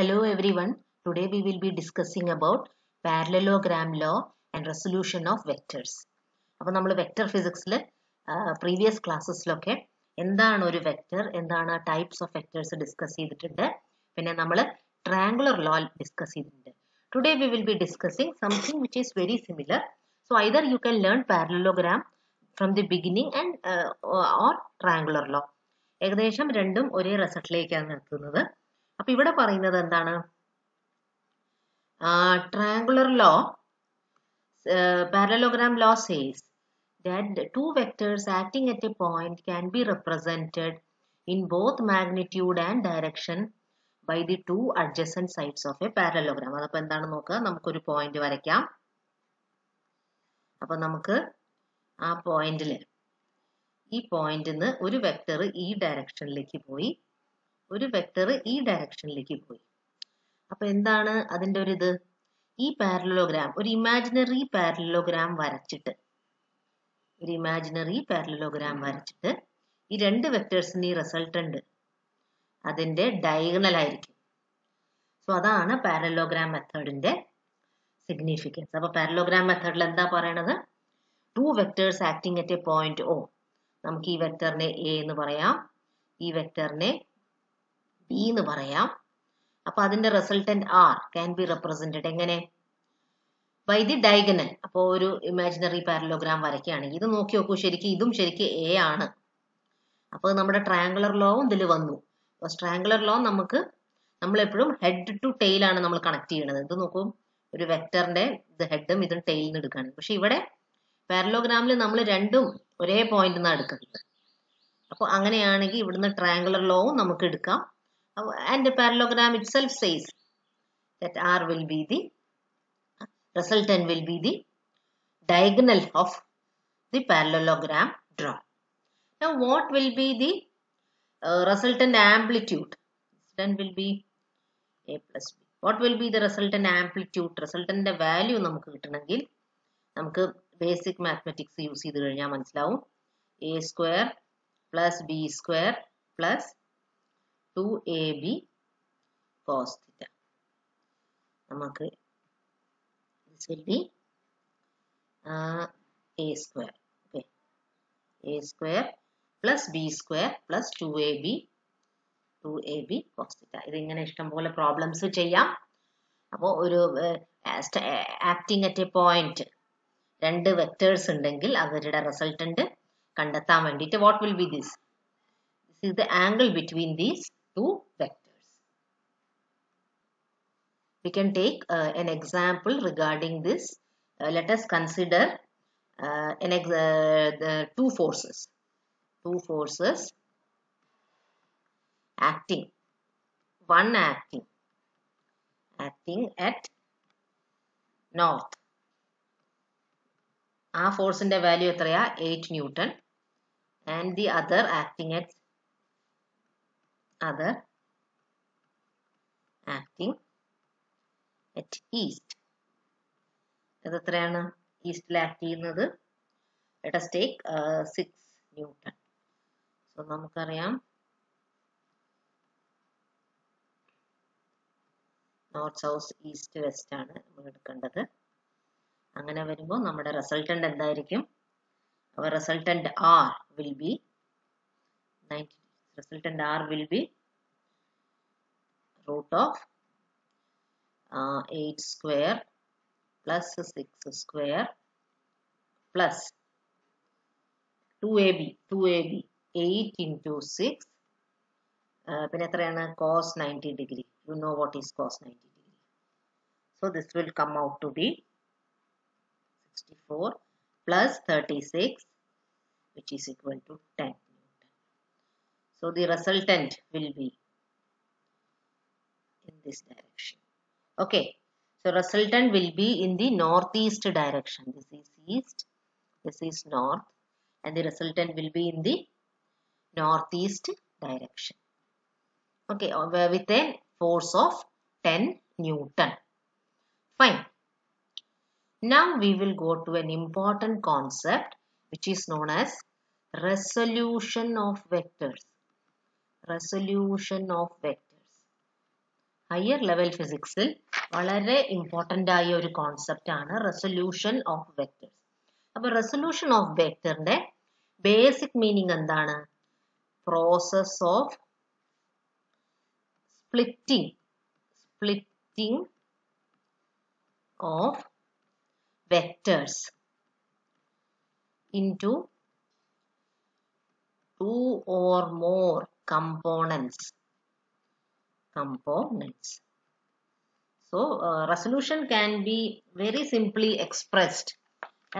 Hello everyone. Today we will be discussing about parallelogram law and resolution of vectors. അപ്പോൾ നമ്മൾ vector ഫിസിക്സിൽ previous ക്ലാസ്സസിലൊക്കെ എന്താണ് ഒരു vector എന്താണ് types of vectors discuss ചെയ്തിട്ടുണ്ട്. പിന്നെ നമ്മൾ ട്രാങ്കുലർ ലോ ഡിസ്കസ് ചെയ്തിട്ടുണ്ട്. Today we will be discussing something which is very similar so either you can learn parallelogram from the beginning and or triangular law ഏകദേശം രണ്ടും ഒരേ റിസൾട്ടിലേക്കാണ് എത്തുന്നത് അപ്പൊ ഇവിടെ പറയുന്നത് എന്താണ് triangular law parallelogram law says that two vectors acting at a point can be represented in both magnitude and direction by the two adjacent sides of a parallelogram അതപ്പോ എന്താണ് നോക്കുക നമുക്കൊരു പോയിന്റ് വരയ്ക്കാം അപ്പൊ നമുക്ക് ആ പോയിന്റിൽ ഈ പോയിന്റിൽ നിന്ന് ഒരു വെക്ടർ ഈ ഡയറക്ഷനിലേക്ക് പോയി ഒരു വെക്ടർ ഈ ഡയറക്ഷനിലേക്ക് പോയി. അപ്പൊ എന്താണ് അതിന്റെ ഒരു ഇത്? ഈ പാരലോഗ്രാം ഒരു ഇമാജിനറി പാരലോഗ്രാം വരച്ചിട്ട് ഒരു ഇമാജിനറി പാരലോഗ്രാം വരച്ചിട്ട് ഈ രണ്ട് വെക്ടേഴ്സിന് ഈ റിസൾട്ടന്റ് അതിന്റെ ഡയഗണൽ ആയിരിക്കും. സോ അതാണ് പാരലോഗ്രാം മെത്തേഡിന്റെ സിഗ്നിഫിക്കൻസ് അപ്പൊ പാരലോഗ്രാം മെത്തേഡിൽ എന്താ പറയണത്? Two vectors acting at a point O നമുക്ക് ഈ വെക്ടറിനെ എ എന്ന് പറയാം. ഈ വെക്ടറിനെ ബി എന്ന് പറയാം. അപ്പൊ അതിന്റെ resultant R can be represented എങ്ങനെ? ബൈ ദി ഡയഗനൽ അപ്പോൾ ഒരു ഇമാജിനറി പാരലോഗ്രാം വരയ്ക്കുകയാണെങ്കിൽ ഇത് നോക്കി നോക്കൂ ശരിക്കും ഇതും ശരിക്കും എ ആണ്. അപ്പോൾ നമ്മുടെ ട്രയാങ്കുലർ ലോവും ഇതിൽ വന്നു. അപ്പോൾ ട്രയാങ്കുലർ ലോ നമുക്ക് നമ്മൾ എപ്പോഴും ഹെഡ് ടു ടെയിൽ ആണ് നമ്മൾ കണക്ട് ചെയ്യണത്. ഇത് നോക്കും ഒരു വെക്ടറിന്റെ ഇത് ഹെഡും ഇതും ടെയിൽ നിന്ന് എടുക്കുകയാണ് പക്ഷെ ഇവിടെ പാരലോഗ്രാമിൽ നമ്മൾ രണ്ടും ഒരേ പോയിന്റ് നിന്നാണ് എടുക്കുന്നത്. അപ്പോൾ അങ്ങനെയാണെങ്കിൽ ഇവിടുന്ന് ട്രയാങ്കുലർ ലോവും നമുക്ക് എടുക്കാം. And the parallelogram itself says that R will be the resultant will be the diagonal of the parallelogram drawn. Now what will be the uh, resultant amplitude? Then will be A plus B. What will be the resultant amplitude? Resultant value നമുക്ക് kittanengil നമുക്ക് basic mathematics use ചെയ്ത് കഴിഞ്ഞാൽ മനസ്സിലാവും A square plus B square plus 2ab cos theta. നമുക്ക് this will be uh, a square. Okay. a square plus b square plus 2ab 2ab cos theta. ഇതിങ്ങനെ ഇഷ്ടംപോലെ problems ചെയ്യാം അപ്പോൾ ഒരു ആക്ടിങ് അറ്റ് എ പോയിന്റ് രണ്ട് vectors ഉണ്ടെങ്കിൽ അവരുടെ resultant കണ്ടെത്താൻ വേണ്ടിയിട്ട് what will be this this is the angle between these two vectors. We can take uh, an example regarding this. Uh, let us consider uh, an ex the two forces. Two forces acting. One acting. Acting at north. ആ ഫോഴ്സിന്റെ value എത്രയാ eight newton and the other acting at other acting at east. ഇത് എത്രയാണ്? ഈസ്റ്റിൽ act ചെയ്യുന്നത്. Us take six newton so നമുക്കറിയാം. North south east west ആണ് നമ്മൾ എടുക്കേണ്ടത്. അങ്ങനെ വരുമ്പോൾ നമ്മുടെ റിസൾട്ടന്റ് എന്തായിരിക്കും? Our resultant R will be ninety resultant r will be root of uh, 8 square plus 6 square plus 2ab 2ab 8 into 6 uh, പിന്നെ എത്രയാണ് cos 90 degree you know what is cos 90 degree so this will come out to be 64 plus 36 which is equal to 10 So the resultant will be in this direction. Okay. So resultant will be in the northeast direction. This is east. This is north. And the resultant will be in the northeast direction. Okay. Uh, with a force of 10 Newton. Fine. Now we will go to an important concept which is known as resolution of vectors resolution of vectors. Higher level ഫിസിക്സിൽ വളരെ important ആയ ഒരു concept ആണ് resolution of vectors അപ്പൊ resolution of വെക്ടറിന്റെ basic meaning എന്താണ്? Process of splitting splitting of vectors into two or more components. Components. So uh, resolution can be very simply expressed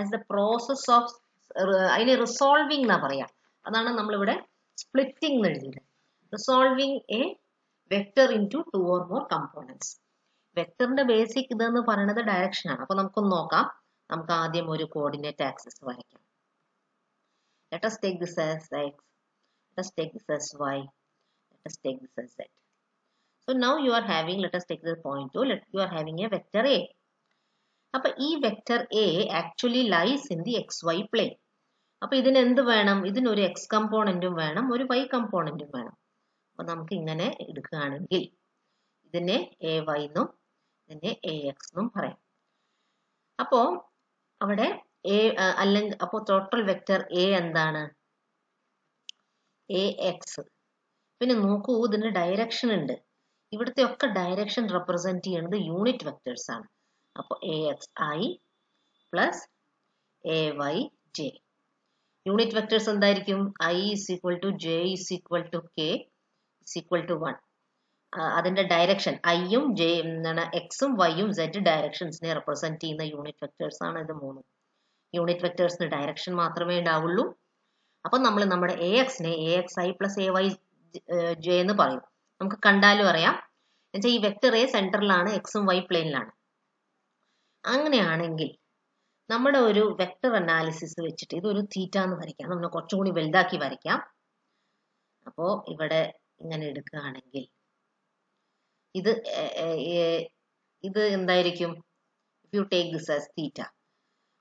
as the process of അതിനെ resolving എന്നാ പറയാ. അതാണ് നമ്മളിവിടെ splitting എന്ന് എഴുതിയത്. Resolving a vector into two or more components വെക്ടറിന്റെ basic ഇതെന്ന് പറയുന്നത് ഡയറക്ഷൻ ആണ്. അപ്പൊ നമുക്കൊന്ന് നോക്കാം. നമുക്ക് ആദ്യം ഒരു കോർഡിനേറ്റ് ആക്സിസ് വരയ്ക്കാം. Let's take this as let us take this as y. Let us take this as z. So now you are having let us take the point 2 let you are having a vector a. അപ്പൊ ഈ vector A actually lies in the X Y plane അപ്പൊ ഇതിന് എന്ത് വേണം? ഇതിനൊരു X കമ്പോണന്റും വേണം ഒരു Y കമ്പോണന്റും വേണം. അപ്പൊ നമുക്ക് ഇങ്ങനെ എടുക്കുകയാണെങ്കിൽ ഇതിനെ എ വൈ എന്നും ഇതിനെ എ എക്സ് എന്നും പറയാം. അപ്പോ അവിടെ എ അല്ലെങ്കിൽ അപ്പോൾ ടോട്ടൽ വെക്ടർ എ എന്താണ്? എ എക്സ് പിന്നെ നോക്കൂ ഇതിന് ഡയറക്ഷൻ ഉണ്ട്. ഇവിടുത്തെ ഒക്കെ ഡയറക്ഷൻ റെപ്രസെന്റ് ചെയ്യുന്നത് യൂണിറ്റ് വെക്ടേഴ്സ് ആണ്. അപ്പോൾ A X I plus A Y J unit vectors എന്തായിരിക്കും? I is equal to J is equal to K is equal to one അതിന്റെ ഡയറക്ഷൻ ഐയും ജെ എന്താണ് എക്സും വൈയും സെഡ് ഡയറക്ഷൻസിനെ റെപ്രസെന്റ് ചെയ്യുന്ന യൂണിറ്റ് വെക്ടേഴ്സ് ആണ് ഇത് മൂന്നും. യൂണിറ്റ് വെക്ടേഴ്സിന് ഡയറക്ഷൻ മാത്രമേ ഉണ്ടാവുള്ളൂ. അപ്പൊ നമ്മൾ നമ്മുടെ A എക്സിനെ A X I plus A Y J എന്ന് പറയും. നമുക്ക് കണ്ടാലും അറിയാം. എന്നുവെച്ചാൽ ഈ വെക്ടർ എ സെന്ററിലാണ് എക്സും വൈ പ്ലെയിനിലാണ് അങ്ങനെയാണെങ്കിൽ നമ്മുടെ ഒരു വെക്ടർ അനാലിസിസ് വെച്ചിട്ട് ഇതൊരു തീറ്റ എന്ന് വരയ്ക്കാം. നമ്മൾ കുറച്ചുകൂടി വലുതാക്കി വരയ്ക്കാം. അപ്പോ ഇവിടെ ഇങ്ങനെ എടുക്കുകയാണെങ്കിൽ ഇത് ഇത് എന്തായിരിക്കും? You take this as theta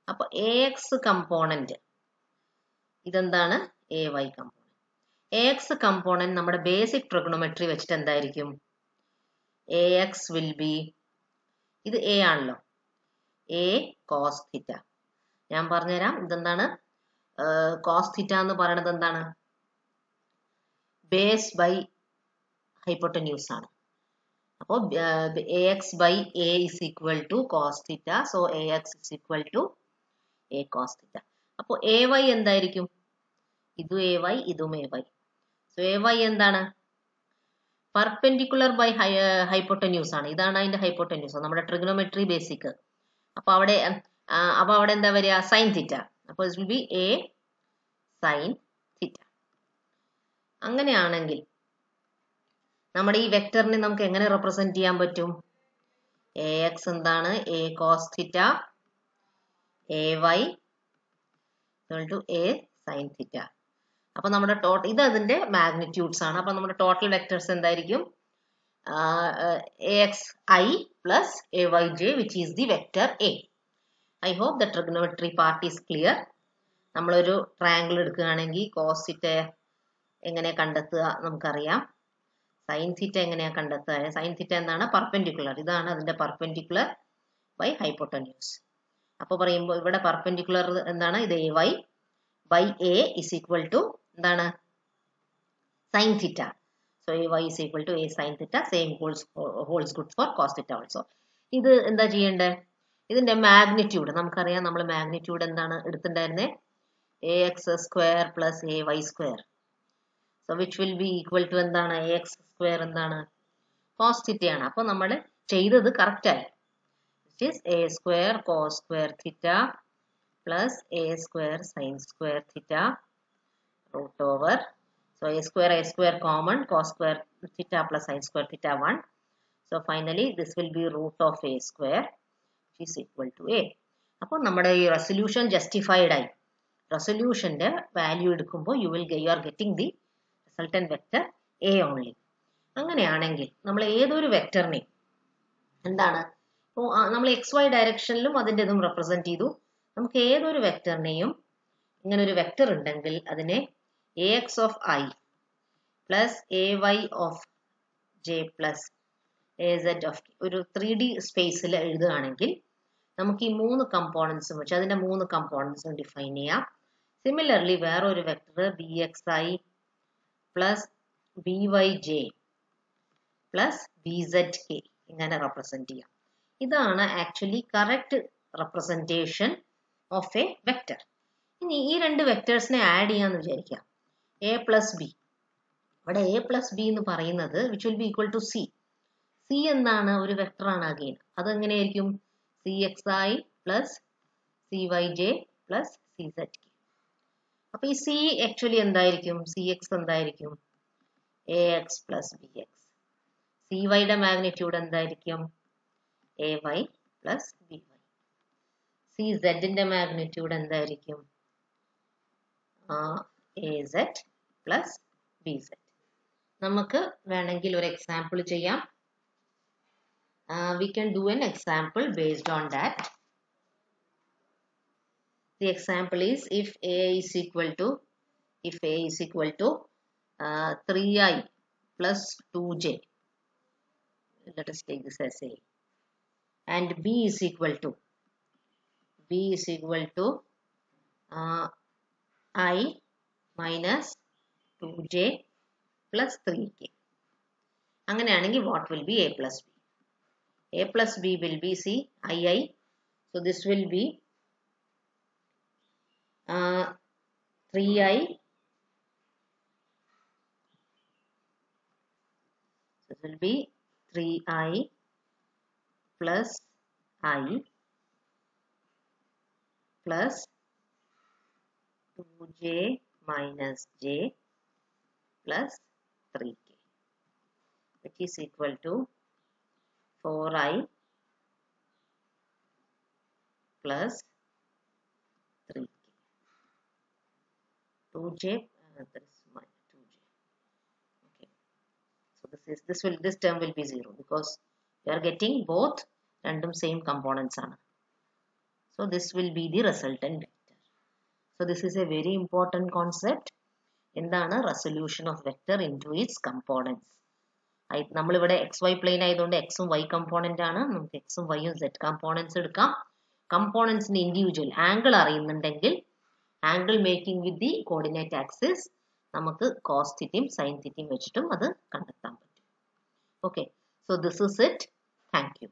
അപ്പൊ എ എക്സ് കമ്പോണന്റ് ഇതെന്താണ്? A Y component A X നമ്മുടെ ബേസിക് ട്രിഗണോമെട്രി വെച്ചിട്ട് എന്തായിരിക്കും? എ എക്സ് വിൽ ബി ഇത് എ ആണല്ലോ. എ കോസ് തിറ്റ ഞാൻ പറഞ്ഞുതരാം. ഇതെന്താണ്? കോസ് തിറ്റ എന്ന് പറയണത് എന്താണ്? ബേസ് ബൈ ഹൈപ്പോട്ടന്യൂസ് ആണ്. അപ്പോൾ A X by A is equal to cos theta so A X is equal to A cos theta അപ്പോൾ എ വൈ എന്തായിരിക്കും? ഇതും എ വൈ ഇതും A Y so A Y എന്താണ്? പെർപെൻഡിക്കുലർ ബൈ ഹൈപ്പോട്ടന്യൂസ് ആണ്. ഇതാണ് അതിന്റെ ഹൈപ്പോട്ടന്യൂസ് നമ്മുടെ trigonometry basic അപ്പൊ അവിടെ അപ്പൊ അവിടെ എന്താ വരിക? സൈൻ തിറ്റ അപ്പൊ it will be A sine theta അങ്ങനെയാണെങ്കിൽ നമ്മുടെ ഈ വെക്ടറിനെ നമുക്ക് എങ്ങനെ റെപ്രസെന്റ് ചെയ്യാൻ പറ്റും? എ എക്സ് എന്താണ്? A cos theta A Y to A sine theta അപ്പൊ നമ്മുടെ ടോട്ടൽ ഇത് അതിന്റെ മാഗ്നിറ്റ്യൂഡ്സ് ആണ്. അപ്പൊ നമ്മുടെ ടോട്ടൽ വെക്ടേഴ്സ് എന്തായിരിക്കും? A X I plus A Y J which is the vector A I hope the trigonometry part is clear നമ്മളൊരു triangle എടുക്കുകയാണെങ്കിൽ കോസ് തിറ്റ എങ്ങനെ കണ്ടെത്തുക നമുക്കറിയാം. സൈൻ തീറ്റ എങ്ങനെയാ കണ്ടെത്തുക? സൈൻ തീറ്റ എന്താണ്? പെർപെൻഡിക്കുലർ ഇതാണ് അതിന്റെ പെർപെൻഡിക്കുലർ ബൈ ഹൈപ്പോട്ടന്യൂസ് അപ്പൊ പറയുമ്പോൾ ഇവിടെ പെർപെൻഡിക്കുലർ എന്താണ്? ഇത് A Y by A is equal to എന്താണ്? Sine theta so A Y is equal to A sine theta same holds holds good for cos theta also ഇത് എന്താ ചെയ്യേണ്ടത് ഇതിന്റെ മാഗ്നിറ്റ്യൂഡ് നമുക്കറിയാം നമ്മൾ മാഗ്നിറ്റ്യൂഡ് എന്താണ് എടുത്തിട്ടുണ്ടായിരുന്നത് A X square plus A Y square so which will be equal to എന്താണ്? A X square എന്താണ്? Cos തീറ്റയാണ് അപ്പോൾ നമ്മൾ ചെയ്തത് correct which is A square cos square theta plus A square sine square theta root over so A square A square common cos square theta plus sine square theta one so finally this will be root of A square is equal to A അപ്പോൾ നമ്മുടെ ഈ resolution justified ആയി. റെസൊല്യൂഷന്റെ value എടുക്കുമ്പോൾ you will you are getting the resultant vector A only അങ്ങനെയാണെങ്കിൽ നമ്മൾ ഏതൊരു വെക്ടറിനെയും എന്താണ് ഇപ്പോൾ നമ്മൾ എക്സ് വൈ ഡയറക്ഷനിലും അതിന്റെ ഇതും റെപ്രസെന്റ് ചെയ്തു. നമുക്ക് ഏതൊരു വെക്ടറിനെയും ഇങ്ങനെ ഒരു വെക്ടർ ഉണ്ടെങ്കിൽ അതിനെ A X of I plus A Y of J plus A Z of ഒരു ത്രീ ഡി സ്പേസിൽ എഴുതുകയാണെങ്കിൽ നമുക്ക് ഈ മൂന്ന് കമ്പോണൻസും വെച്ച് അതിന്റെ മൂന്ന് കമ്പോണൻസും ഡിഫൈൻ ചെയ്യാം. സിമിലർലി വേറൊരു vector B X I plus B Y J plus B Z K ഇങ്ങനെ റെപ്രസെന്റ് ചെയ്യാം. ഇതാണ് actually correct representation of a vector ഇനി ഈ രണ്ട് വെക്ടേഴ്സിനെ ആഡ് ചെയ്യാന്ന് വിചാരിക്കാം. എ പ്ലസ് ബി അവിടെ എ പ്ലസ് ബി എന്ന് പറയുന്നത് which will be equal to C C എന്താണ്? ഒരു വെക്ടറാണ് again അതെങ്ങനെയായിരിക്കും? C X I plus C Y J plus C Z K അപ്പൊ ഈ സി ആക്ച്വലി എന്തായിരിക്കും? സി എക്സ് എന്തായിരിക്കും? A X plus B X C വൈയുടെ മാഗ്നിറ്റ്യൂഡ് എന്തായിരിക്കും? A Y plus B Y C സെഡിന്റെ magnitude എന്തായിരിക്കും? എ സെഡ് പ്ലസ് ബി നമുക്ക് വേണമെങ്കിൽ ഒരു എക്സാമ്പിൾ ചെയ്യാം. We can do an example based on that the example is if a is equal to if a is equal to uh, 3i plus 2j let us take this as a. and b is equal to b is equal to uh, i minus 2j plus 3k അങ്ങനെയാണെങ്കിൽ what will be a plus b a plus b will be c i i so this will be uh, 3i so it will be 3i plus i plus 2j minus j plus 3k which is equal to 4i plus 3k 2j uh, that is 2j okay. So this is this will this term will be zero because we are getting both random same components so this will be the resultant vector. So this is a very important concept. എന്താണ് resolution of vector into its components നമ്മളിവിടെ X Y plane ആയതുകൊണ്ട് എക്സും Y component ആണ്. നമുക്ക് എക്സും വൈയും set components എടുക്കാം. കമ്പോണൻസിന്റെ individual angle അറിയുന്നുണ്ടെങ്കിൽ angle making with the coordinate axis നമുക്ക് കോസ് തിറ്റിയും സൈൻ തിറ്റിയും വെച്ചിട്ടും അത് കണ്ടെത്താൻ പറ്റും. Okay so this is it thank you